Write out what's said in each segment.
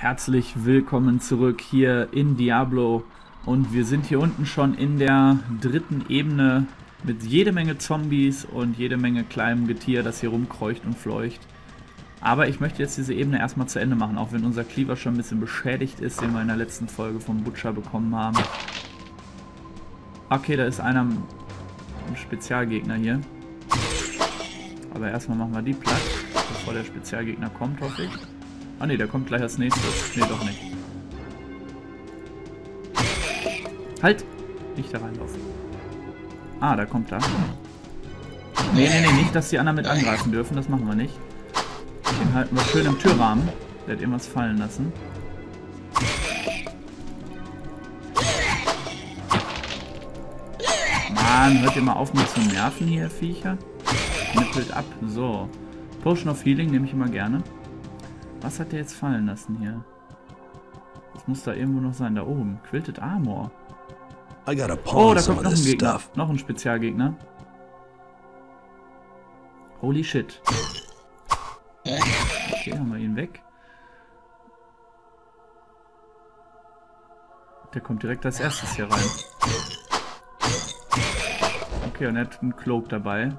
Herzlich willkommen zurück hier in Diablo und wir sind hier unten schon in der dritten Ebene mit jede Menge Zombies und jede Menge kleinem Getier, das hier rumkreucht und fleucht. Aber ich möchte jetzt diese Ebene erstmal zu Ende machen, auch wenn unser Cleaver schon ein bisschen beschädigt ist, den wir in der letzten Folge vom Butcher bekommen haben. Okay, da ist einer, ein Spezialgegner hier. Aber erstmal machen wir die platt, bevor der Spezialgegner kommt, hoffe ich. Ah ne, der kommt gleich als nächstes. Ne, doch nicht. Halt! Nicht da reinlaufen. Ah, da kommt er. Ne, ne, ne, nicht, dass die anderen mit angreifen dürfen. Das machen wir nicht. Den halten wir schön im Türrahmen. Der hat irgendwas fallen lassen. Mann, hört ihr mal auf, mich zu nerven hier, Viecher. Nippelt ab. So. Potion of Healing nehme ich immer gerne. Was hat der jetzt fallen lassen hier? Das muss da irgendwo noch sein. Da oben. Quilted Armor. Oh, da kommt noch ein Gegner. Stuff. Noch ein Spezialgegner. Holy shit. Okay, haben wir ihn weg. Der kommt direkt als erstes hier rein. Okay, und er hat einen Cloak dabei.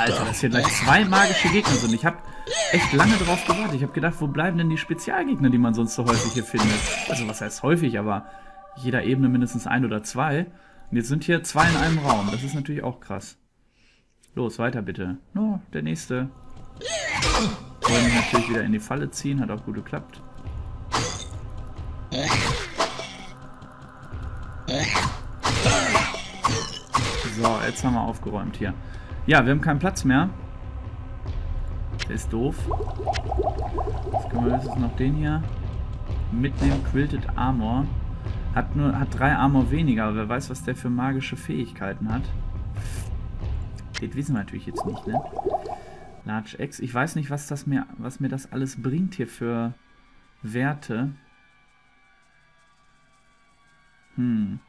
Alter, dass hier gleich zwei magische Gegner sind. Ich habe echt lange drauf gewartet. Ich habe gedacht, wo bleiben denn die Spezialgegner, die man sonst so häufig hier findet? Also was heißt häufig, aber jeder Ebene mindestens ein oder zwei. Und jetzt sind hier zwei in einem Raum. Das ist natürlich auch krass. Los, weiter bitte. No, der nächste. Wollen ihn natürlich wieder in die Falle ziehen. Hat auch gut geklappt. So, jetzt haben wir aufgeräumt hier. Ja, wir haben keinen Platz mehr. Der ist doof. Jetzt können wir jetzt noch den hier mitnehmen. Quilted Armor. Hat nur hat drei Armor weniger, aber wer weiß, was der für magische Fähigkeiten hat. Das wissen wir natürlich jetzt nicht, ne? Large X. Ich weiß nicht, was das mir, was mir das alles bringt hier für Werte. Hm.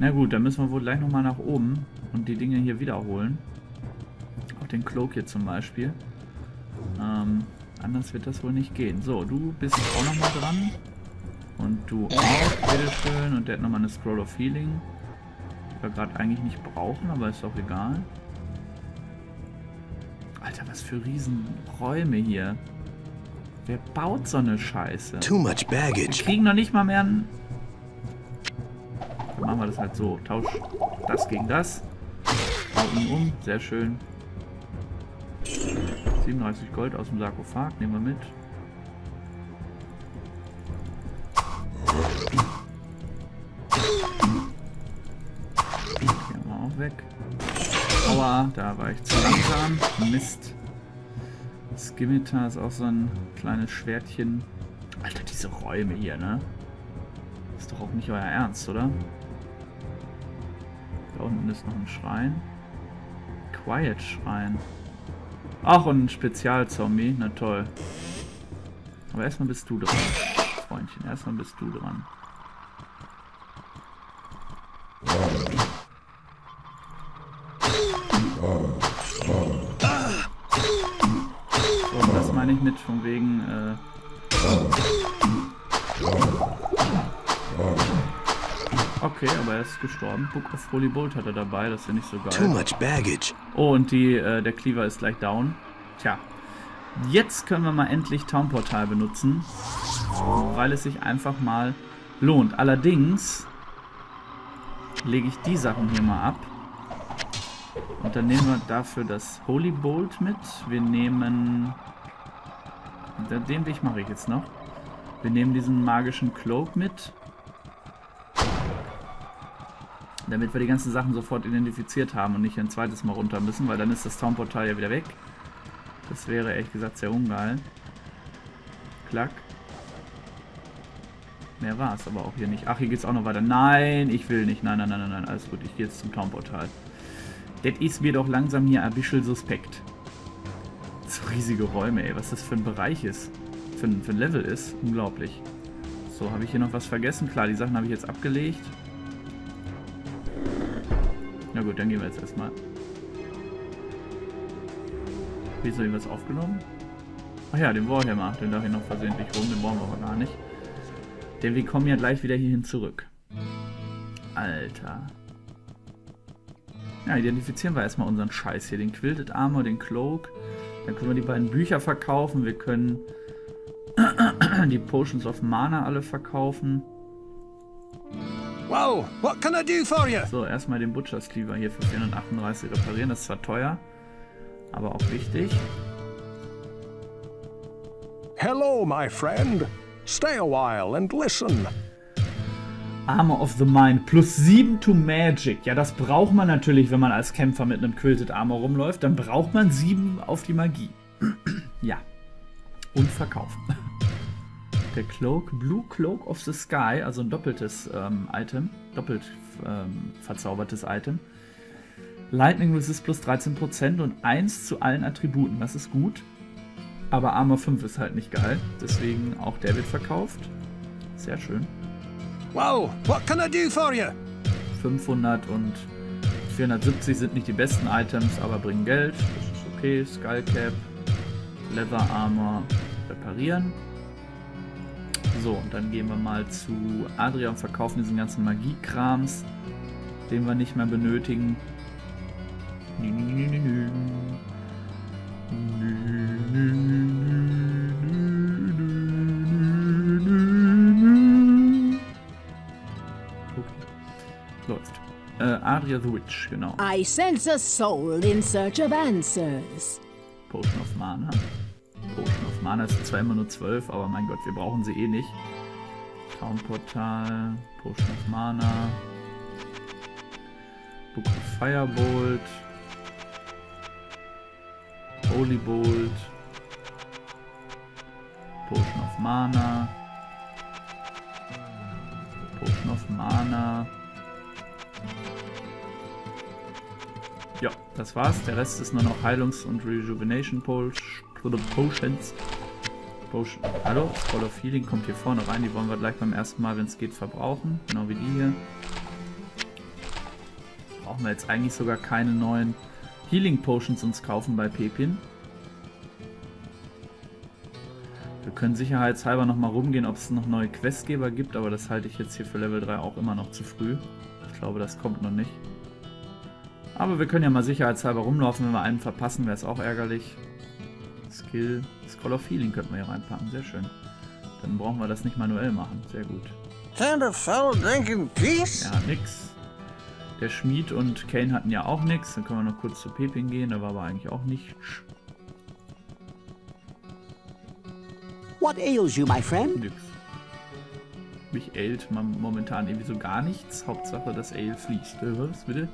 Na gut, dann müssen wir wohl gleich nochmal nach oben und die Dinge hier wiederholen. Auch den Cloak hier zum Beispiel. Ähm, anders wird das wohl nicht gehen. So, du bist auch nochmal dran. Und du auch, bitteschön. Und der hat nochmal eine Scroll of Healing. Die wir gerade eigentlich nicht brauchen, aber ist auch egal. Alter, was für Riesenräume hier. Wer baut so eine Scheiße? Too much baggage. Wir kriegen noch nicht mal mehr einen machen wir das halt so. Tausch das gegen das. Hau ihn um. Sehr schön. 37 Gold aus dem Sarkophag. Nehmen wir mit. Gehen wir auch weg. Aua, da war ich zu langsam. Mist. Skimitar ist auch so ein kleines Schwertchen. Alter, diese Räume hier, ne? Ist doch auch nicht euer Ernst, oder? Unten ist noch ein Schrein. Quiet Schrein. Ach, und ein Spezialzombie. Na toll. Aber erstmal bist du dran, Freundchen. Erstmal bist du dran. So, das meine ich mit von wegen, äh Okay, aber er ist gestorben. Book of Holy Bolt hat er dabei, das ist ja nicht so geil. Too much baggage. Oh, und die, äh, der Cleaver ist gleich down. Tja. Jetzt können wir mal endlich Town Portal benutzen, weil es sich einfach mal lohnt. Allerdings lege ich die Sachen hier mal ab. Und dann nehmen wir dafür das Holy Bolt mit. Wir nehmen... Den Weg mache ich jetzt noch. Wir nehmen diesen magischen Cloak mit. Damit wir die ganzen Sachen sofort identifiziert haben und nicht ein zweites Mal runter müssen, weil dann ist das Townportal ja wieder weg. Das wäre ehrlich gesagt sehr ungeil. Klack. Mehr war es aber auch hier nicht. Ach, hier geht es auch noch weiter. Nein, ich will nicht. Nein, nein, nein, nein, nein. Alles gut. Ich gehe jetzt zum Townportal. Das ist mir doch langsam hier ein bisschen suspekt. So riesige Räume, ey. Was das für ein Bereich ist. Für ein, für ein Level ist. Unglaublich. So, habe ich hier noch was vergessen? Klar, die Sachen habe ich jetzt abgelegt. Na gut, dann gehen wir jetzt erstmal. Wieso ihm was aufgenommen? Ach ja, den Warhammer, den lag ich noch versehentlich rum, den brauchen wir aber gar nicht. Denn wir kommen ja gleich wieder hierhin zurück. Alter. Ja, identifizieren wir erstmal unseren Scheiß hier. Den Quilted Armor, den Cloak. Dann können wir die beiden Bücher verkaufen. Wir können die Potions of Mana alle verkaufen. Wow, what can I do for you? So, erstmal den Butcher's Cleaver hier für 438 reparieren. Das ist zwar teuer, aber auch wichtig. Hello, my friend. Stay a while and listen. Armor of the Mind plus 7 to Magic. Ja, das braucht man natürlich, wenn man als Kämpfer mit einem Quilted Armor rumläuft. Dann braucht man 7 auf die Magie. ja. Und verkaufen. Der Cloak, Blue Cloak of the Sky, also ein doppeltes ähm, Item, doppelt ähm, verzaubertes Item. Lightning Resist plus 13% und 1 zu allen Attributen, das ist gut. Aber Armor 5 ist halt nicht geil, deswegen auch der wird verkauft. Sehr schön. Wow, what can I do for you? 500 und 470 sind nicht die besten Items, aber bringen Geld. Das ist okay. Skullcap, Leather Armor, reparieren. So, und dann gehen wir mal zu Adria und verkaufen diesen ganzen Magiekrams, den wir nicht mehr benötigen. Läuft. Äh, Adria the Witch, genau. I sense a soul in search of answers. Potion of Mana. Mana ist zwar immer nur 12, aber mein Gott, wir brauchen sie eh nicht. Traumportal, Potion of Mana, Book of Firebolt, Holy Bolt, Potion of Mana, Potion of Mana. Ja, das war's. Der Rest ist nur noch Heilungs- und Rejuvenation Potions. Potion. Hallo, Scroll of Healing kommt hier vorne rein. Die wollen wir gleich beim ersten Mal, wenn es geht, verbrauchen. Genau wie die hier. Brauchen wir jetzt eigentlich sogar keine neuen Healing Potions uns kaufen bei Pepin. Wir können sicherheitshalber nochmal rumgehen, ob es noch neue Questgeber gibt, aber das halte ich jetzt hier für Level 3 auch immer noch zu früh. Ich glaube, das kommt noch nicht. Aber wir können ja mal sicherheitshalber rumlaufen, wenn wir einen verpassen, wäre es auch ärgerlich. Skill, Scroll of Healing könnten wir hier reinpacken, sehr schön. Dann brauchen wir das nicht manuell machen, sehr gut. Kind of fellow drinking peace? Ja, nix. Der Schmied und Kane hatten ja auch nichts. Dann können wir noch kurz zu Pepin gehen, da war aber eigentlich auch nichts. What ails you, my friend? Nix. Mich ailt man momentan irgendwie so gar nichts. Hauptsache, das Ale fließt. Äh, was, bitte?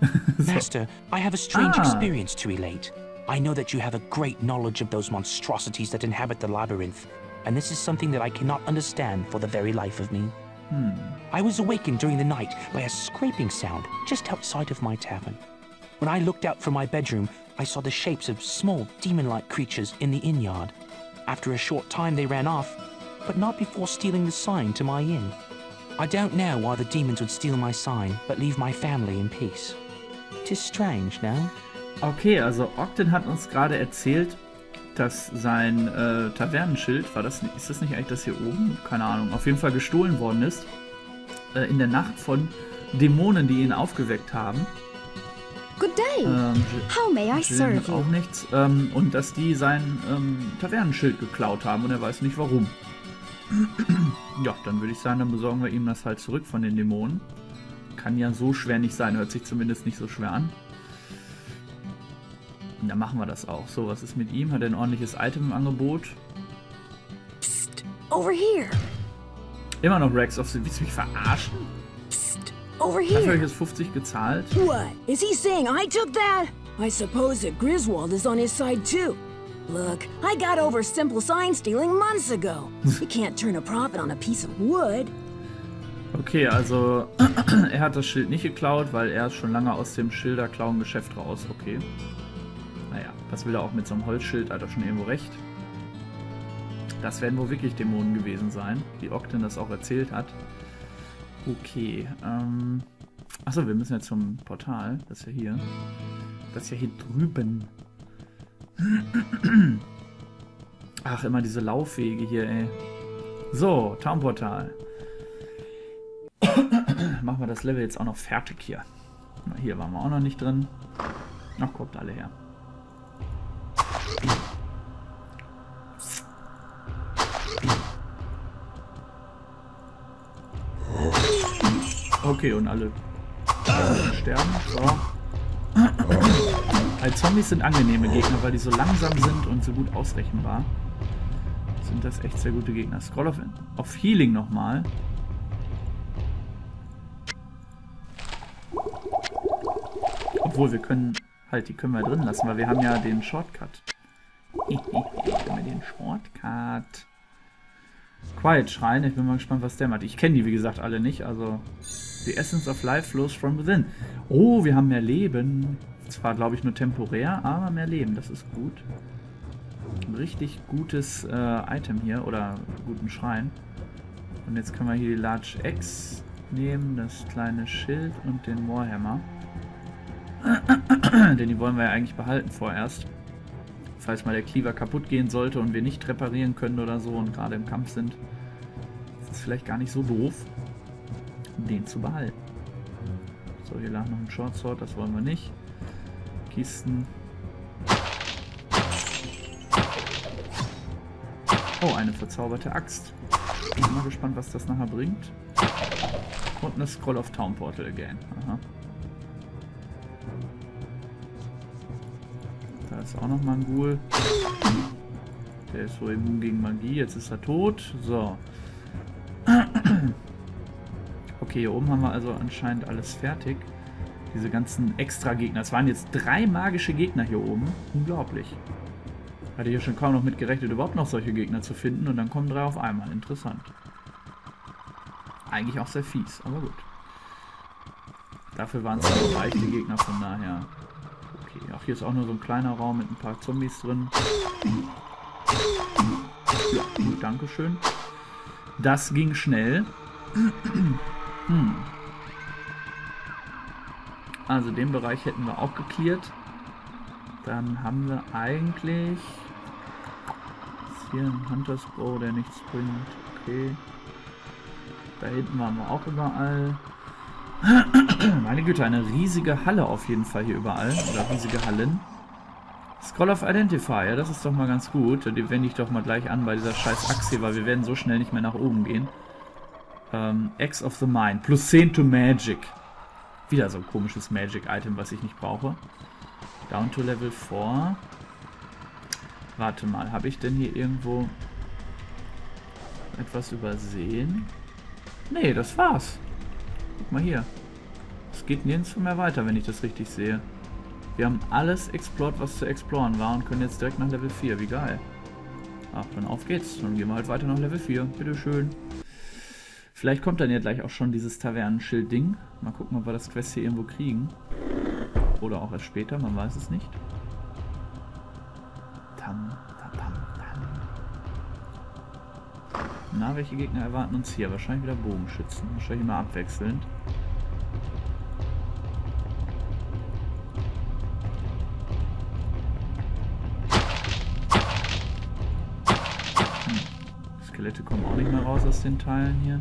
so. Master, I have a strange ah. experience to relate. I know that you have a great knowledge of those monstrosities that inhabit the labyrinth, and this is something that I cannot understand for the very life of me. Hmm. I was awakened during the night by a scraping sound just outside of my tavern. When I looked out from my bedroom, I saw the shapes of small demon-like creatures in the inn yard. After a short time they ran off, but not before stealing the sign to my inn. I don't know why the demons would steal my sign, but leave my family in peace. Tis strange, no? Okay, also Ogden hat uns gerade erzählt, dass sein äh, Tavernenschild, war das, ist das nicht eigentlich das hier oben? Keine Ahnung, auf jeden Fall gestohlen worden ist. Äh, in der Nacht von Dämonen, die ihn aufgeweckt haben. Good day. Ähm, How may I serve you? auch nichts. Ähm, und dass die sein ähm, Tavernenschild geklaut haben und er weiß nicht warum. ja, dann würde ich sagen, dann besorgen wir ihm das halt zurück von den Dämonen. Kann ja so schwer nicht sein, hört sich zumindest nicht so schwer an. Und dann machen wir das auch. So, was ist mit ihm? Hat er ein ordentliches Item im Angebot? Psst, over here. Immer noch Rex of the... Willst du mich verarschen? Psst, over here. Dafür habe ich jetzt 50 gezahlt. What? Is he saying I took that? I suppose that Griswold is on his side too. Look, I got over simple sign stealing months ago. you can't turn a profit on a piece of wood. Okay, also er hat das Schild nicht geklaut, weil er ist schon lange aus dem Schilderklauen-Geschäft raus. Okay. Was will er auch mit so einem Holzschild? Hat er schon irgendwo recht. Das werden wohl wirklich Dämonen gewesen sein, wie Ogden das auch erzählt hat. Okay, ähm... Achso, wir müssen jetzt zum Portal. Das ist ja hier. Das ist ja hier drüben. Ach, immer diese Laufwege hier, ey. So, Townportal. Machen wir das Level jetzt auch noch fertig hier. Hier waren wir auch noch nicht drin. Ach, kommt alle her. Okay, und alle sterben. So. Als Zombies sind angenehme Gegner, weil die so langsam sind und so gut ausrechenbar. Sind das echt sehr gute Gegner. Scroll auf, auf Healing nochmal. Obwohl, wir können... Halt, die können wir drin lassen, weil wir haben ja den Shortcut. haben wir den Shortcut. Quiet Schrein, ich bin mal gespannt, was der macht. Ich kenne die, wie gesagt, alle nicht, also... The essence of life flows from within. Oh, wir haben mehr Leben. Zwar, glaube ich, nur temporär, aber mehr Leben, das ist gut. Ein richtig gutes äh, Item hier, oder guten Schrein. Und jetzt können wir hier die Large X nehmen, das kleine Schild und den Warhammer. Denn die wollen wir ja eigentlich behalten vorerst. Falls mal der Cleaver kaputt gehen sollte und wir nicht reparieren können oder so und gerade im Kampf sind, es vielleicht gar nicht so doof, den zu behalten. So, hier lag noch ein Short Sword, das wollen wir nicht. Kisten. Oh, eine verzauberte Axt. Bin mal gespannt, was das nachher bringt. Und eine Scroll of Town Portal again. Aha. Da ist auch noch mal ein Ghoul. Der ist so immun gegen Magie. Jetzt ist er tot. So. Okay, hier oben haben wir also anscheinend alles fertig. Diese ganzen Extra-Gegner. Es waren jetzt drei magische Gegner hier oben. Unglaublich. Hatte ich ja schon kaum noch mit gerechnet, überhaupt noch solche Gegner zu finden. Und dann kommen drei auf einmal. Interessant. Eigentlich auch sehr fies, aber gut. Dafür waren es auch leichte Gegner, von daher Okay, ach, hier ist auch nur so ein kleiner Raum mit ein paar Zombies drin. Ja, gut, Dankeschön. Das ging schnell. Hm. Also den Bereich hätten wir auch geklärt. Dann haben wir eigentlich... Hier ein Hunters Bow, der nichts bringt. Okay. Da hinten waren wir auch überall. Meine Güte, eine riesige Halle auf jeden Fall hier überall. Oder riesige Hallen. Scroll of Identifier, das ist doch mal ganz gut. Die wende ich doch mal gleich an bei dieser scheiß Achse, weil wir werden so schnell nicht mehr nach oben gehen. Ähm, X of the Mind. Plus 10 to Magic. Wieder so ein komisches Magic-Item, was ich nicht brauche. Down to Level 4. Warte mal, habe ich denn hier irgendwo etwas übersehen? Nee, das war's. Guck mal hier. Es geht nirgends mehr weiter, wenn ich das richtig sehe. Wir haben alles explored, was zu exploren war und können jetzt direkt nach Level 4. Wie geil. Ach, dann auf geht's. Dann gehen wir halt weiter nach Level 4. Bitteschön. Vielleicht kommt dann ja gleich auch schon dieses Tavernenschild-Ding. Mal gucken, ob wir das Quest hier irgendwo kriegen. Oder auch erst später, man weiß es nicht. Tam, tam, tam, tam. Na, welche Gegner erwarten uns hier? Wahrscheinlich wieder Bogenschützen. Wahrscheinlich immer abwechselnd. Hm. Skelette kommen auch nicht mehr raus aus den Teilen hier.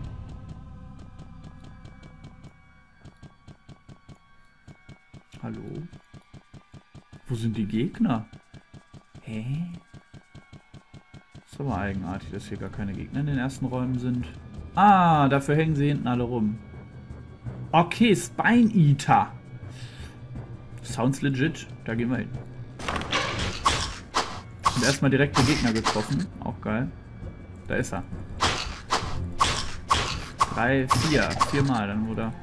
Hallo? Wo sind die Gegner? Hä? Ist aber eigenartig, dass hier gar keine Gegner in den ersten Räumen sind. Ah, dafür hängen sie hinten alle rum. Okay, Spine Eater. Sounds legit. Da gehen wir hin. Und erstmal direkte Gegner getroffen. Auch geil. Da ist er. Drei, vier. Viermal. Dann wurde er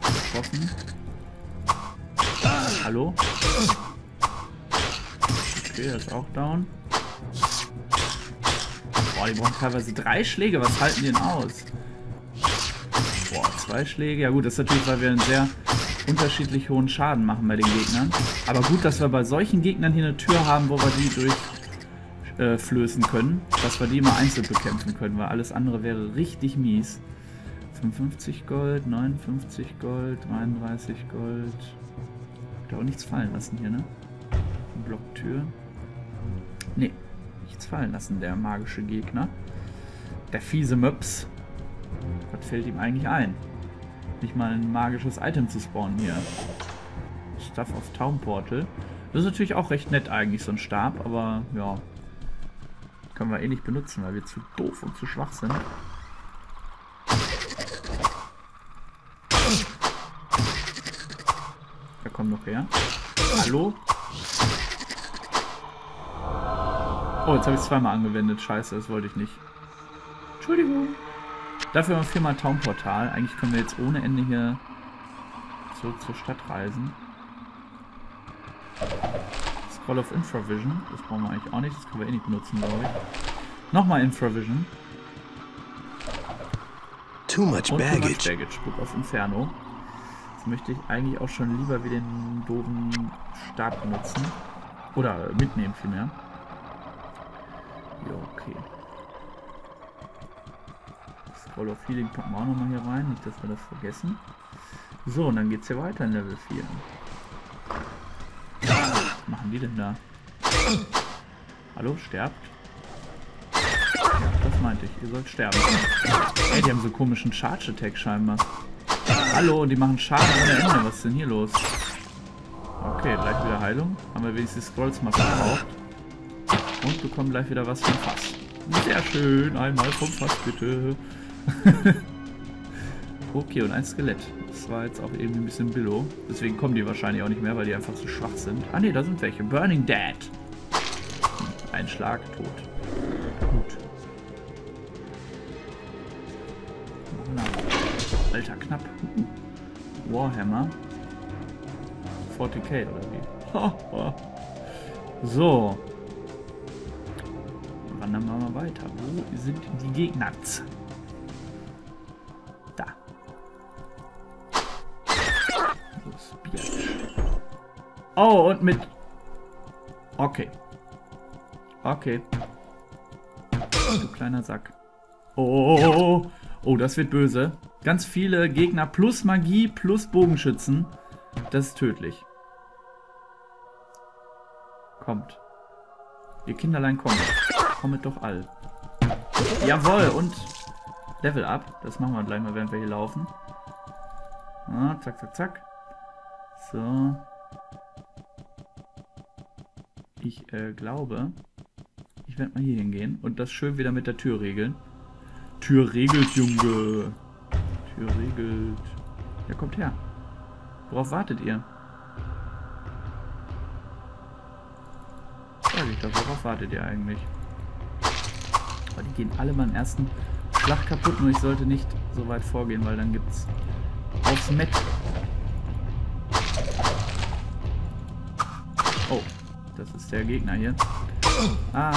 getroffen. Hallo? Okay, er ist auch down. Boah, die brauchen teilweise drei Schläge. Was halten die denn aus? Boah, zwei Schläge. Ja gut, das ist natürlich, weil wir einen sehr unterschiedlich hohen Schaden machen bei den Gegnern. Aber gut, dass wir bei solchen Gegnern hier eine Tür haben, wo wir die durchflößen äh, können. Dass wir die immer einzeln bekämpfen können, weil alles andere wäre richtig mies. 55 Gold, 59 Gold, 33 Gold. Da auch nichts fallen lassen hier, ne? Blocktür. Nee, nichts fallen lassen, der magische Gegner. Der fiese Möps. Was fällt ihm eigentlich ein? Nicht mal ein magisches Item zu spawnen hier. Stuff of Town Portal. Das ist natürlich auch recht nett eigentlich, so ein Stab, aber ja. Können wir eh nicht benutzen, weil wir zu doof und zu schwach sind. Da kommt noch her. Hallo? Oh, jetzt habe ich es zweimal angewendet. Scheiße, das wollte ich nicht. Entschuldigung. Dafür haben wir viermal Townportal. Eigentlich können wir jetzt ohne Ende hier zurück zur Stadt reisen. Scroll of Infravision. Das brauchen wir eigentlich auch nicht. Das können wir eh nicht benutzen, glaube ich. Nochmal Infravision. Too much baggage. Too much baggage. Book of Inferno. Das möchte ich eigentlich auch schon lieber wie den doofen Stab benutzen. Oder mitnehmen vielmehr. Ja, okay. Scroll of Healing packen wir auch nochmal hier rein, nicht, dass wir das vergessen. So, und dann geht's hier weiter in Level 4. Was machen die denn da? Hallo, sterbt? Das meinte ich, ihr sollt sterben. Ey, die haben so komischen Charge-Attack scheinbar. Hallo, die machen Schaden ohne Ende. Was ist denn hier los? Okay, gleich wieder Heilung. Haben wir wenigstens Scrolls mal verbraucht. Und bekommen gleich wieder was vom Fass. Sehr schön, einmal vom Fass bitte. okay, und ein Skelett. Das war jetzt auch irgendwie ein bisschen billow. Deswegen kommen die wahrscheinlich auch nicht mehr, weil die einfach zu schwach sind. Ah ne, da sind welche. Burning Dead. Ein Schlag, tot. Alter, knapp. Warhammer. 40k oder wie? so. Wandern wir mal weiter. Wo sind die Gegner? Da. Oh, und mit... Okay. Okay. Du kleiner Sack. Oh, oh, oh, oh. oh, das wird böse. Ganz viele Gegner plus Magie plus Bogenschützen. Das ist tödlich. Kommt. Ihr Kinderlein kommt. Kommet doch all. Jawohl, und Level up. Das machen wir gleich mal, während wir hier laufen. Ah, zack, zack, zack. So. Ich äh, glaube, ich werde mal hier hingehen und das schön wieder mit der Tür regeln. Tür regelt, Junge. Tür regelt. Ja, kommt her. Worauf wartet ihr? Sag ich doch, worauf wartet ihr eigentlich? Aber die gehen alle beim ersten Schlag kaputt, nur ich sollte nicht so weit vorgehen, weil dann gibt's aufs Met. Oh, das ist der Gegner hier. Ah,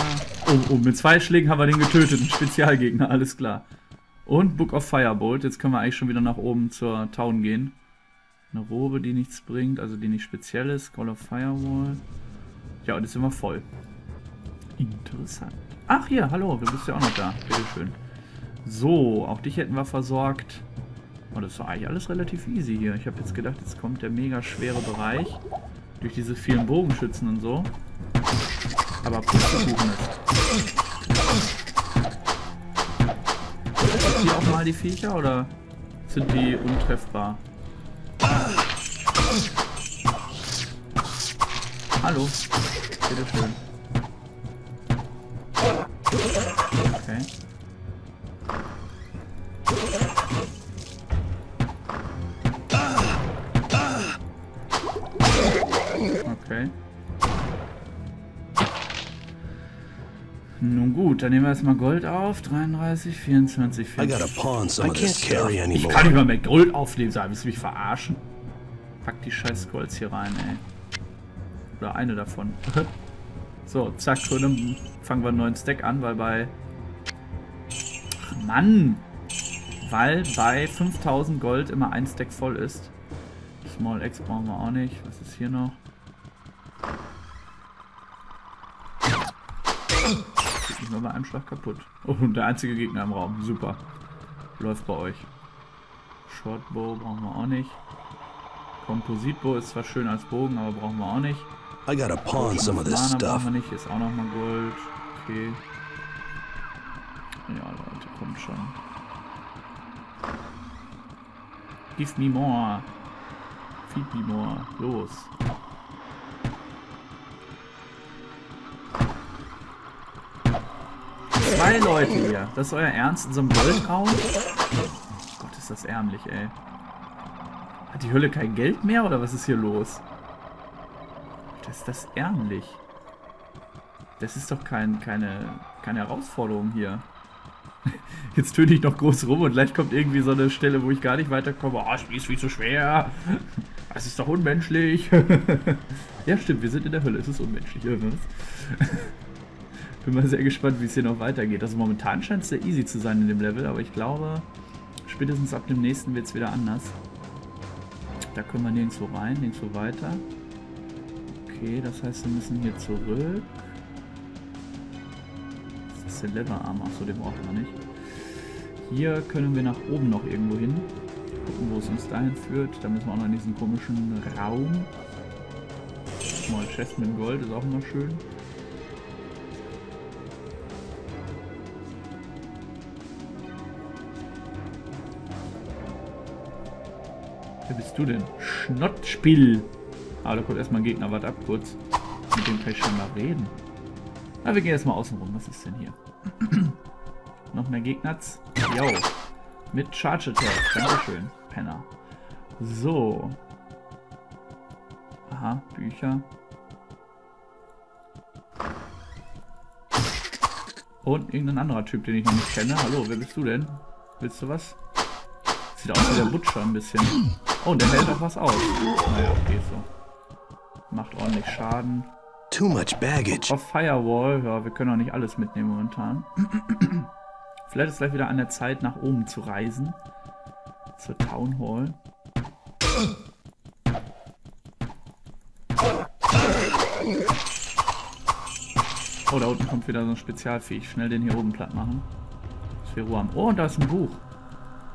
oh, oh, mit zwei Schlägen haben wir den getötet, ein Spezialgegner, alles klar. Und Book of Firebolt, jetzt können wir eigentlich schon wieder nach oben zur Town gehen. Eine Robe, die nichts bringt, also die nicht speziell ist. Call of Firewall. Ja, und jetzt sind wir voll. Interessant. Ach hier, hallo, du bist ja auch noch da. Bitteschön. So, auch dich hätten wir versorgt. Oh, das war eigentlich alles relativ easy hier. Ich habe jetzt gedacht, jetzt kommt der mega schwere Bereich. Durch diese vielen Bogenschützen und so. Aber Pustekuchen ist. Mal die Viecher oder sind die untreffbar? Hallo. Bitteschön. Okay. Okay. Nun gut, dann nehmen wir erstmal Gold auf. 33, 24, I gotta 40. pawn some I Oh, of this can't carry Ich anymore. kann nicht mal mehr Gold aufnehmen, sagen. Willst du mich verarschen? Pack die scheiß Golds hier rein, ey. Oder eine davon. so, zack, und dann fangen wir einen neuen Stack an, weil bei... Ach, Mann! Weil bei 5000 Gold immer ein Stack voll ist. Small X brauchen wir auch nicht. Was ist hier noch? Nicht nur bei einem Schlag kaputt. Oh, und der einzige Gegner im Raum. Super. Läuft bei euch. Shortbow brauchen wir auch nicht. Kompositbow ist zwar schön als Bogen, aber brauchen wir auch nicht. I gotta pawn some of this stuff. wir nicht, ist auch nochmal Gold. Okay. Ja, Leute, kommt schon. Give me more. Feed me more. Los. Zwei Leute hier. Das ist euer Ernst in so einem Goldraum? Gott, ist das ärmlich, ey. Hat die Hölle kein Geld mehr oder was ist hier los? Das ist das ärmlich. Das ist doch kein, keine, keine Herausforderung hier. Jetzt töne ich noch groß rum und gleich kommt irgendwie so eine Stelle, wo ich gar nicht weiterkomme. Oh, Spiel ist viel zu schwer. Das ist doch unmenschlich. ja, stimmt, wir sind in der Hölle. Es ist unmenschlich. Bin mal sehr gespannt, wie es hier noch weitergeht. Also momentan scheint es sehr easy zu sein in dem Level, aber ich glaube, spätestens ab dem nächsten wird es wieder anders. Da können wir nirgendwo rein, nirgendwo weiter. Okay, das heißt, wir müssen hier zurück. Das ist der Leverarm. Achso, den brauchen wir nicht. Hier können wir nach oben noch irgendwo hin. Gucken, wo es uns dahin führt. Da müssen wir auch noch in diesen komischen Raum. Mal Chest mit Gold ist auch immer schön. Bist du denn? Schnottspiel. Ah, da kommt erstmal ein Gegner. Warte ab kurz. Mit dem kann ich schon mal reden. Na, wir gehen erstmal außen rum. Was ist denn hier? Noch mehr Gegners. Jo. Mit Charge Attack. Dankeschön. Penner. So. Aha, Bücher. Und irgendein anderer Typ, den ich noch nicht kenne. Hallo, wer bist du denn? Willst du was? Sieht aus wie der Butcher ein bisschen. Oh, der hält auch was aus. Naja, geht so. Macht ordentlich Schaden. Too much baggage. Auf Firewall, ja, wir können auch nicht alles mitnehmen momentan. Vielleicht ist es gleich wieder an der Zeit, nach oben zu reisen. Zur Town Hall. Oh, da unten kommt wieder so ein Spezialfähig. Schnell den hier oben platt machen. Dass wir Ruhe haben. Oh, und da ist ein Buch.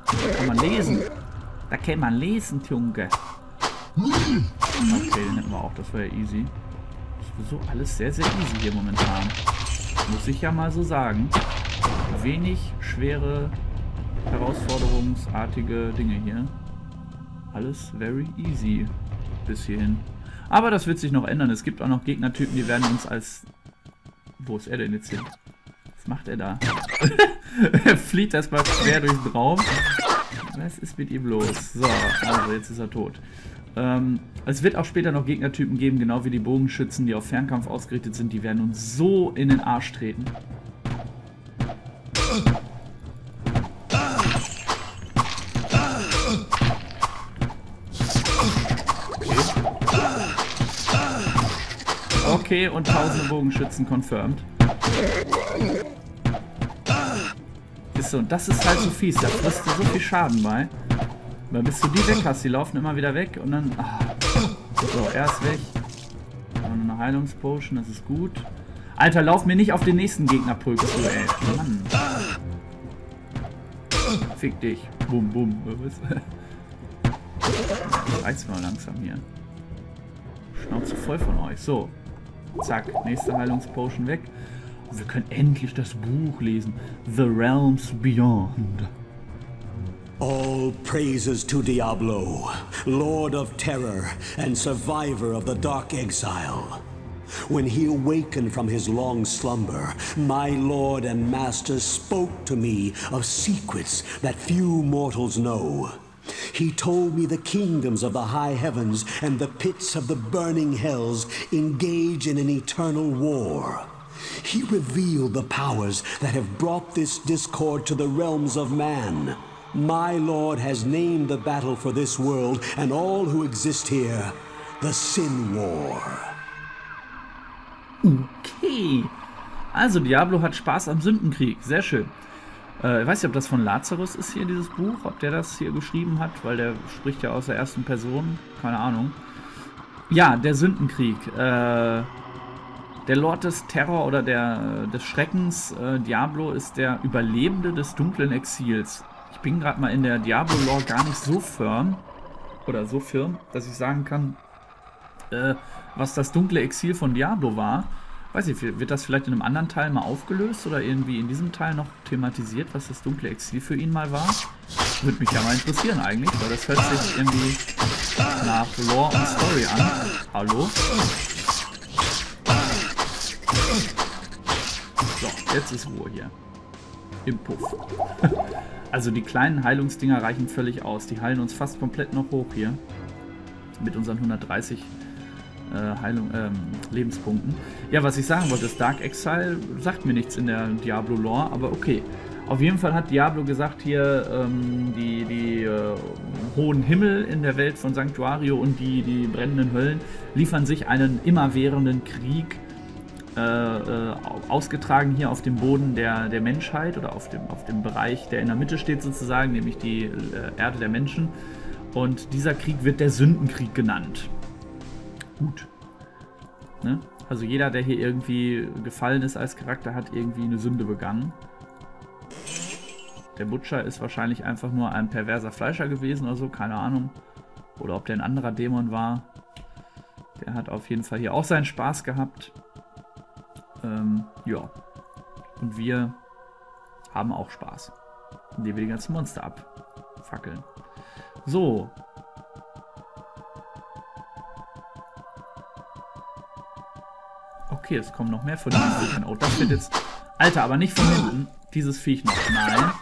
Da kann man lesen. Da kann man lesen, Junge. Okay, den hätten wir auch. Das war ja easy. Das ist so alles sehr, sehr easy hier momentan. Muss ich ja mal so sagen. Wenig schwere, herausforderungsartige Dinge hier. Alles very easy. Bis hierhin. Aber das wird sich noch ändern. Es gibt auch noch Gegnertypen, die werden uns als... Wo ist er denn jetzt hin? Was macht er da? er flieht erstmal quer durch den Raum. Was ist mit ihm los? So, also jetzt ist er tot. Ähm, es wird auch später noch Gegnertypen geben, genau wie die Bogenschützen, die auf Fernkampf ausgerichtet sind. Die werden uns so in den Arsch treten. Okay, und tausende Bogenschützen confirmed. Ist so, und das ist halt so fies, da frisst du so viel Schaden bei. Weil bis du die weg hast, die laufen immer wieder weg und dann... Ah. So, er ist weg. Und eine Heilungspotion, das ist gut. Alter, lauf mir nicht auf den nächsten Gegnerpulk zu, ey. Mann. Fick dich. Bum, bum. Reizt mal langsam hier. Schnauze voll von euch. So. Zack, nächste Heilungspotion weg. Wir können endlich das Buch lesen. The Realms Beyond. All praises to Diablo, Lord of Terror and survivor of the Dark Exile. When he awakened from his long slumber, my lord and master spoke to me of secrets that few mortals know. He told me the kingdoms of the high heavens and the pits of the burning hells engage in an eternal war. He revealed the powers that have brought this discord to the realms of man. My Lord has named the battle for this world and all who exist here the Sin War. Okay. Also Diablo hat Spaß am Sündenkrieg. Sehr schön. Äh, ich weiß nicht, ob das von Lazarus ist hier, dieses Buch, ob der das hier geschrieben hat, weil der spricht ja aus der ersten Person. Keine Ahnung. Ja, der Sündenkrieg. Äh, der Lord des Terror oder der, des Schreckens, äh, Diablo, ist der Überlebende des dunklen Exils. Ich bin gerade mal in der Diablo-Lore gar nicht so firm, oder so firm, dass ich sagen kann, äh, was das dunkle Exil von Diablo war. Weiß ich, wird das vielleicht in einem anderen Teil mal aufgelöst oder irgendwie in diesem Teil noch thematisiert, was das dunkle Exil für ihn mal war? Würde mich ja mal interessieren eigentlich, weil das hört sich irgendwie nach Lore und Story an. Hallo? So, jetzt ist Ruhe hier. Im Puff. also die kleinen Heilungsdinger reichen völlig aus. Die heilen uns fast komplett noch hoch hier. Mit unseren 130 äh, Heilung, ähm, Lebenspunkten. Ja, was ich sagen wollte, das Dark Exile sagt mir nichts in der Diablo-Lore, aber okay. Auf jeden Fall hat Diablo gesagt, hier ähm, die, die äh, hohen Himmel in der Welt von Sanctuario und die, die brennenden Höllen liefern sich einen immerwährenden Krieg ausgetragen hier auf dem Boden der, der Menschheit oder auf dem, auf dem Bereich, der in der Mitte steht sozusagen, nämlich die äh, Erde der Menschen. Und dieser Krieg wird der Sündenkrieg genannt. Gut. Ne? Also jeder, der hier irgendwie gefallen ist als Charakter, hat irgendwie eine Sünde begangen. Der Butcher ist wahrscheinlich einfach nur ein perverser Fleischer gewesen oder so, keine Ahnung. Oder ob der ein anderer Dämon war. Der hat auf jeden Fall hier auch seinen Spaß gehabt. Ähm, ja. Und wir haben auch Spaß. Indem wir die ganzen Monster abfackeln. So. Okay, es kommen noch mehr von diesen. Oh, das wird jetzt... Alter, aber nicht von hinten. Dieses Viech noch. Nein.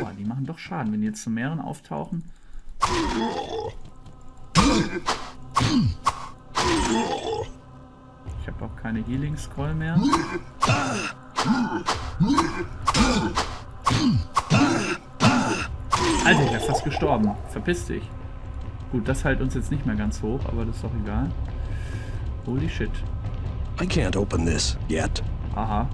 Aua, die machen doch Schaden, wenn die jetzt zu mehreren auftauchen. Ich habe auch keine Healing Scroll mehr. Alter, ich wäre fast gestorben. Verpiss dich. Gut, das hält uns jetzt nicht mehr ganz hoch, aber das ist doch egal. Holy shit. I can't open this yet. Aha.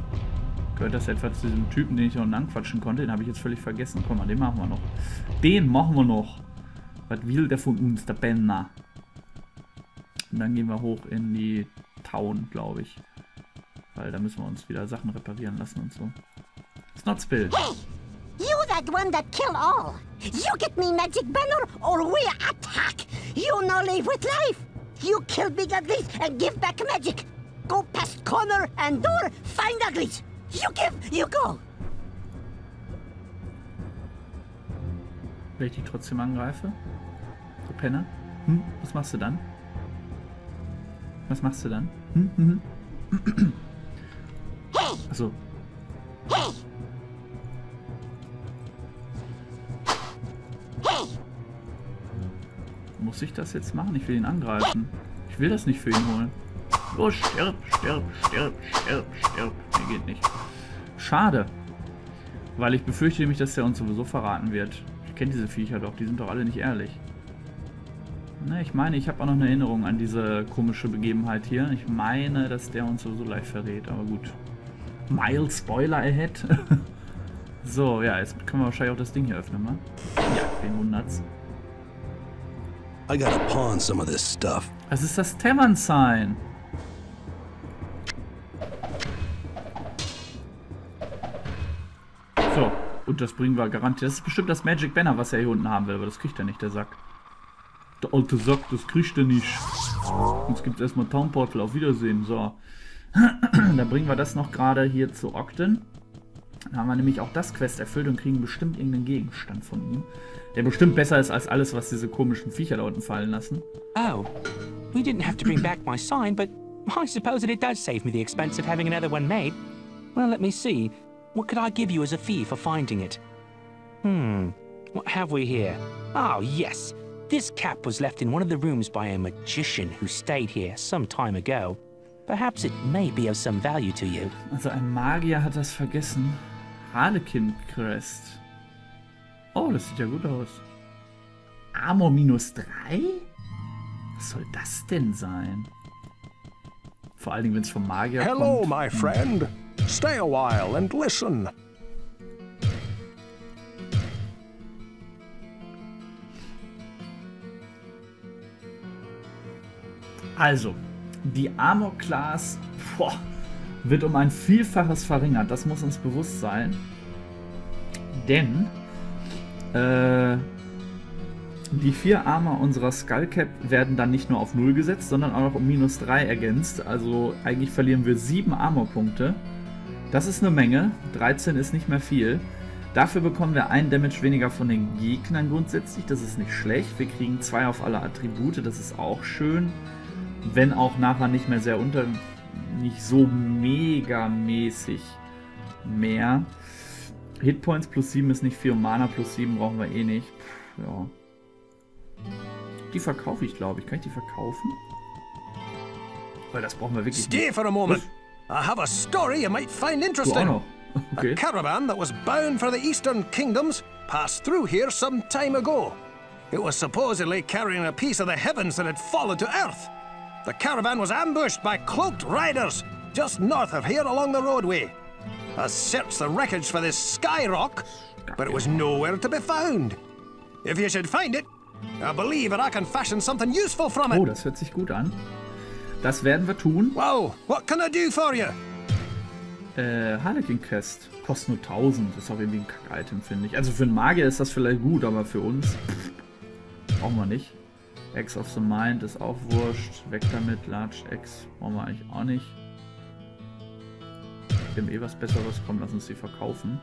Gehört das etwa zu diesem Typen, den ich noch anquatschen konnte? Den habe ich jetzt völlig vergessen. Komm mal, den machen wir noch. Den machen wir noch. Was will der von uns, der Benner? Und dann gehen wir hoch in die Town, glaube ich. Weil da müssen wir uns wieder Sachen reparieren lassen und so. Snotspill. Hey! You that one that kill all! You get me magic banner or we attack! You no live with life! You kill big uglies and give back magic! Go past corner and door, find uglies! You give, you go! Wenn ich die trotzdem angreife? Du Penner? Hm? Was machst du dann? Was machst du dann? Hm? Hm? hm. Achso. Muss ich das jetzt machen? Ich will ihn angreifen. Ich will das nicht für ihn holen. Oh, stirb, stirb, stirb, stirb, stirb. Nee, geht nicht. Schade. Weil ich befürchte nämlich, dass der uns sowieso verraten wird. Ich kenne diese Viecher doch, die sind doch alle nicht ehrlich. Ne, ich meine, ich habe auch noch eine Erinnerung an diese komische Begebenheit hier. Ich meine, dass der uns sowieso leicht verrät, aber gut. Mild Spoiler ahead. so, ja, jetzt können wir wahrscheinlich auch das Ding hier öffnen, ne? Ja, den wundert's. I gotta pawn some of this stuff. Was ist das Tavern-Sign? So, und das bringen wir garantiert. Das ist bestimmt das Magic Banner, was er hier unten haben will, aber das kriegt er nicht, der Sack. Der alte Sack, das kriegt er nicht. Jetzt gibt es erstmal Town Portal. Auf Wiedersehen. So. Dann bringen wir das noch gerade hier zu Ogden. Dann haben wir nämlich auch das Quest erfüllt und kriegen bestimmt irgendeinen Gegenstand von ihm. Der bestimmt besser ist als alles, was diese komischen Viecher da unten fallen lassen. Oh, we didn't have to bring back my sign, but I suppose that it does save me the expense of having another one made. Well, let me see. What could I give you as a fee for finding it? Hmm, what have we here? Oh, yes. This cap was left in one of the rooms by a magician who stayed here some time ago. Perhaps it may be of some value to you. Also ein Magier hat das vergessen. Harlequin Crest. Oh, das sieht ja gut aus. Armor minus 3? Was soll das denn sein? Vor allen Dingen, wenn es vom Magier Hello, kommt. my friend. Stay a while and listen. Also, die Armor Class boah, wird um ein Vielfaches verringert. Das muss uns bewusst sein. Denn äh, Die vier Arme unserer Skullcap werden dann nicht nur auf 0 gesetzt, sondern auch noch um minus 3 ergänzt. Also eigentlich verlieren wir 7 Armor-Punkte. Das ist eine Menge. 13 ist nicht mehr viel. Dafür bekommen wir einen Damage weniger von den Gegnern grundsätzlich. Das ist nicht schlecht. Wir kriegen 2 auf alle Attribute. Das ist auch schön. Wenn auch nachher nicht mehr sehr unter... nicht so mega mäßig mehr. Hitpoints plus 7 ist nicht viel und Mana plus 7 brauchen wir eh nicht. Ja. Die verkaufe ich, glaube ich. Kann ich die verkaufen? Weil das brauchen wir wirklich Stay for a moment. Was? I have a story you might find interesting. Okay. A caravan that was bound for the eastern kingdoms passed through here some time ago. It was supposedly carrying a piece of the heavens that had fallen to earth. The caravan was ambushed by cloaked riders just north of here along the roadway. I searched the wreckage for this sky rock, but it was nowhere to be found. If you should find it, I believe that I can fashion something useful from it. Oh, das hört sich gut an. Das werden wir tun. Wow, what can I do for you? Äh, Harlequin Quest. Kostet nur 1000. Das ist auch irgendwie ein Kack-Item, finde ich. Also für einen Magier ist das vielleicht gut, aber für uns pff, brauchen wir nicht. X of the Mind ist auch wurscht. Weg damit. Large X brauchen wir eigentlich auch nicht. Wir haben eh was Besseres. Komm, lass uns die verkaufen.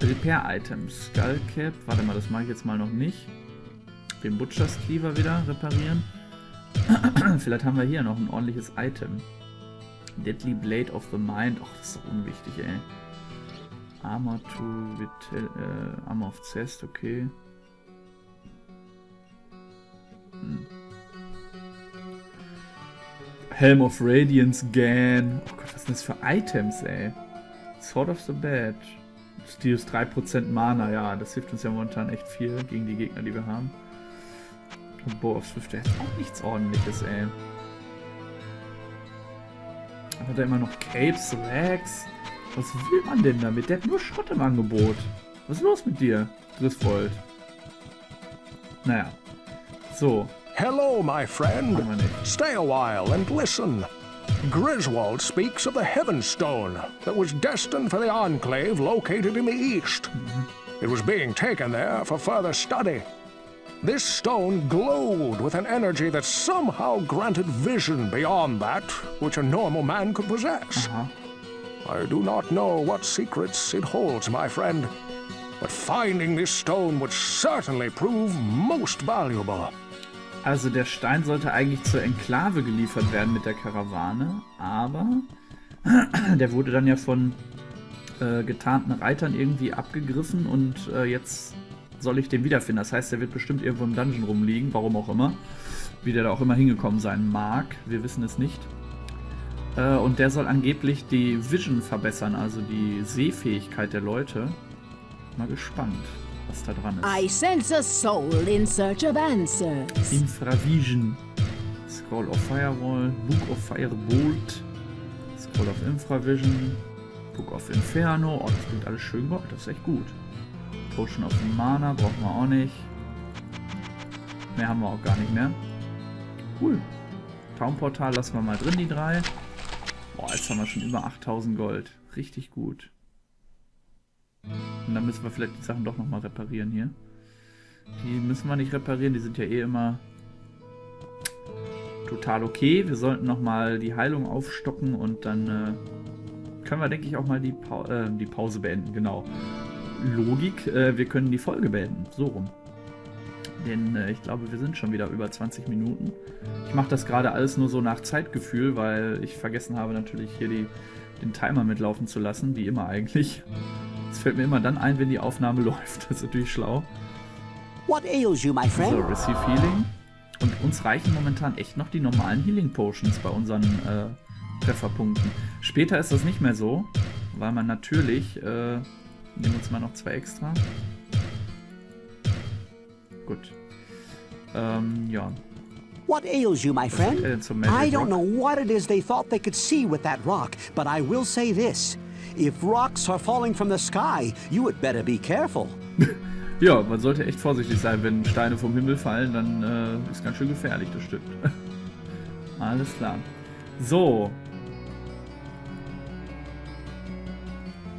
Repair-Items. Skullcap. Warte mal, das mache ich jetzt mal noch nicht. Den Butchers Cleaver wieder reparieren. Vielleicht haben wir hier noch ein ordentliches Item. Deadly Blade of the Mind. Ach, das ist doch unwichtig, ey. Armor to Vital, äh, Armor of Zest, okay. Helm of Radiance Gan. Oh Gott, was sind das für Items, ey? Sword of the Bad. Steals 3% Mana, ja, das hilft uns ja momentan echt viel gegen die Gegner, die wir haben. Und Bow of Swift, der hat auch nichts ordentliches, ey. Dann hat er immer noch Capes, Rags. Was will man denn damit? Der hat nur Schrott im Angebot. Was ist los mit dir, Griswold? Naja. So. Hello, my friend. Stay a while and listen. Griswold speaks of the Heaven Stone that was destined for the Enclave located in the east. Mm -hmm. It was being taken there for further study. This stone glowed with an energy that somehow granted vision beyond that which a normal man could possess. Uh -huh. I do not know what secrets it holds, my friend, but finding this stone would certainly prove most valuable. Also der Stein sollte eigentlich zur Enklave geliefert werden mit der Karawane, aber der wurde dann ja von äh, getarnten Reitern irgendwie abgegriffen und äh, jetzt soll ich den wiederfinden. Das heißt, der wird bestimmt irgendwo im Dungeon rumliegen, warum auch immer. Wie der da auch immer hingekommen sein mag. Wir wissen es nicht. Äh, und der soll angeblich die Vision verbessern, also die Sehfähigkeit der Leute. Mal gespannt, was da dran ist. I sense a soul in search of answers. Infravision. Scroll of Firewall, Book of Firebolt, Scroll of Infravision, Book of Inferno. Oh, das klingt alles schön Gott, das ist echt gut. Potion of Mana brauchen wir auch nicht. Mehr haben wir auch gar nicht mehr. Cool. Traumportal lassen wir mal drin, die drei. Boah, jetzt haben wir schon über 8000 Gold. Richtig gut. Und dann müssen wir vielleicht die Sachen doch nochmal reparieren hier. Die müssen wir nicht reparieren, die sind ja eh immer total okay. Wir sollten nochmal die Heilung aufstocken und dann äh, können wir, denke ich, auch mal die, pa äh, die Pause beenden. Genau. Logik, äh, wir können die Folge beenden. So rum. Denn äh, ich glaube, wir sind schon wieder über 20 Minuten. Ich mache das gerade alles nur so nach Zeitgefühl, weil ich vergessen habe natürlich hier die, den Timer mitlaufen zu lassen, wie immer eigentlich. Es fällt mir immer dann ein, wenn die Aufnahme läuft. Das ist natürlich schlau. What ails you, my friend? So, Receive Healing. Und uns reichen momentan echt noch die normalen Healing Potions bei unseren äh, Trefferpunkten. Später ist das nicht mehr so, weil man natürlich äh, Nehmen wir uns mal noch zwei extra. Gut. Ähm, ja. What ails you, my friend? I don't know what it is they thought they could see with that rock, but I will say this. If rocks are falling from the sky, you would better be careful. ja, man sollte echt vorsichtig sein, wenn Steine vom Himmel fallen, dann äh, ist ganz schön gefährlich, das stimmt. Alles klar. So.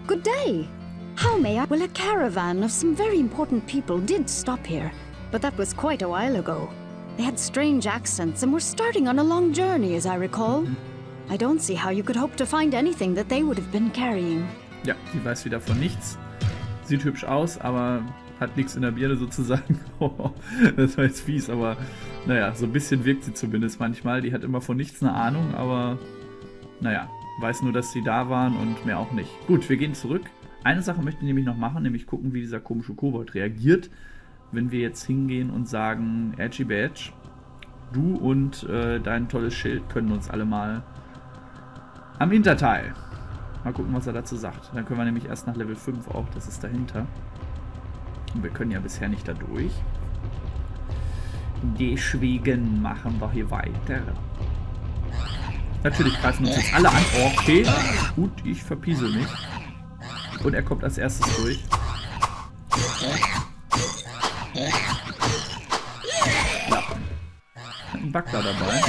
Good day. How may I? Well, a caravan of some very important people did stop here. but that was quite a while ago. They had strange accents and were starting on a long journey, as I recall. Mm-hmm. I don't see how you could hope to find anything that they would have been carrying. Ja, die weiß wieder von nichts. Sieht hübsch aus, aber hat nichts in der Birne sozusagen. das war jetzt fies, aber naja, so ein bisschen wirkt sie zumindest manchmal. Die hat immer von nichts eine Ahnung, aber naja, weiß nur, dass sie da waren und mehr auch nicht. Gut, wir gehen zurück. Eine Sache möchte ich nämlich noch machen, nämlich gucken, wie dieser komische Kobold reagiert, wenn wir jetzt hingehen und sagen, Edgy Badge, du und äh, dein tolles Schild können uns alle mal am Hinterteil. Mal gucken, was er dazu sagt. Dann können wir nämlich erst nach Level 5 auch, das ist dahinter. Und wir können ja bisher nicht da durch. Deswegen machen wir hier weiter. Natürlich greifen uns jetzt alle an. Okay, gut, ich verpiesel mich. Und er kommt als erstes durch. Ja. Ein Backler dabei.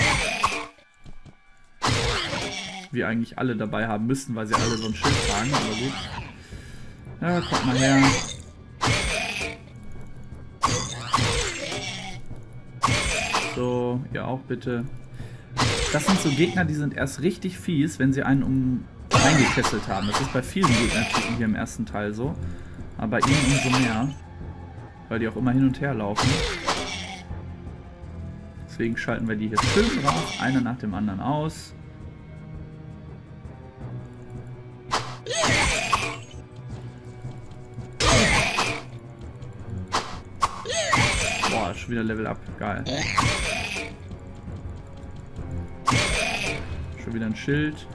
Wir eigentlich alle dabei haben müssten, weil sie alle so ein Schild tragen, aber gut. Ja, kommt mal her. So, ihr auch bitte. Das sind so Gegner, die sind erst richtig fies, wenn sie einen um eingekesselt haben. Das ist bei vielen Gegnertypen hier im ersten Teil so. Aber bei ihnen umso mehr. Weil die auch immer hin und her laufen. Deswegen schalten wir die hier schön drauf, einer nach dem anderen aus. Schon wieder Level up. Geil. Schon wieder ein Schild.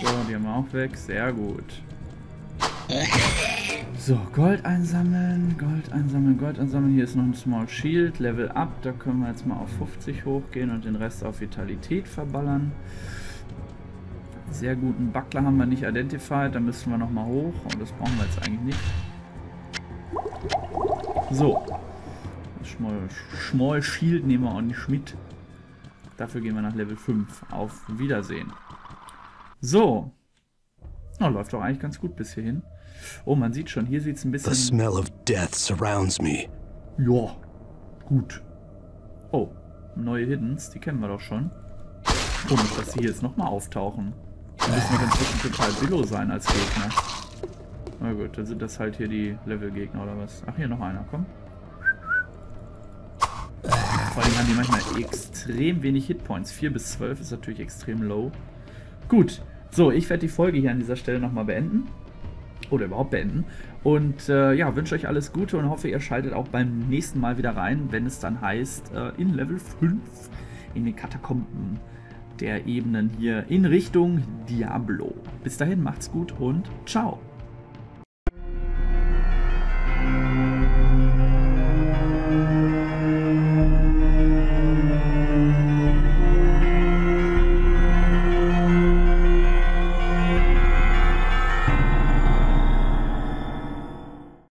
So, die haben wir auch weg. Sehr gut. So, Gold einsammeln, Gold einsammeln, Gold einsammeln. Hier ist noch ein Small Shield, Level Up. Da können wir jetzt mal auf 50 hochgehen und den Rest auf Vitalität verballern. Sehr guten Buckler haben wir nicht identified. Da müssen wir nochmal hoch. Und das brauchen wir jetzt eigentlich nicht. So. Das Small, Small Shield nehmen wir auch nicht mit. Dafür gehen wir nach Level 5. Auf Wiedersehen. So. Oh, läuft doch eigentlich ganz gut bis hierhin. Oh, man sieht schon, hier sieht es ein bisschen... The smell of death surrounds me. Ja, gut. Oh, neue Hiddens, die kennen wir doch schon. Komisch, dass die hier jetzt nochmal auftauchen. Die müssen doch inzwischen total billow sein als Gegner. Na gut, dann sind das halt hier die Level-Gegner oder was. Ach, hier noch einer, komm. Vor allem haben die manchmal extrem wenig Hitpoints. 4 bis 12 ist natürlich extrem low. Gut, so, ich werde die Folge hier an dieser Stelle nochmal beenden. Oder überhaupt beenden. Und äh, ja, wünsche euch alles Gute und hoffe, ihr schaltet auch beim nächsten Mal wieder rein, wenn es dann heißt, äh, in Level 5 in den Katakomben der Ebenen hier in Richtung Diablo. Bis dahin, macht's gut und ciao.